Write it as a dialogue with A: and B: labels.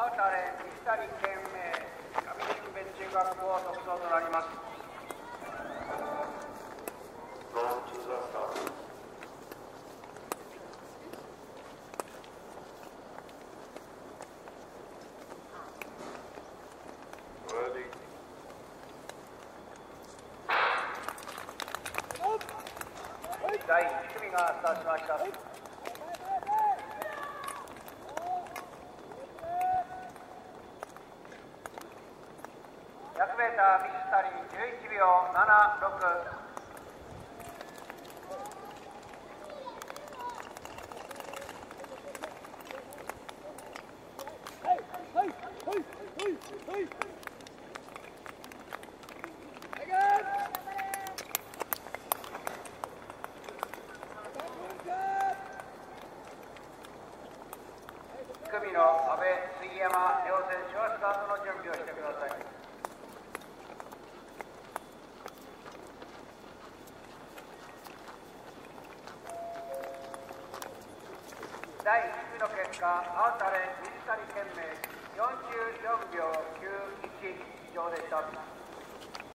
A: アウタレ西谷上新弁中学校特捜となります.第1組がスタートしました100メーター水谷11秒76組の阿部杉山両選手はスタートの準備をしてください。第1組の結果アウタレ水谷県名44秒91以上でした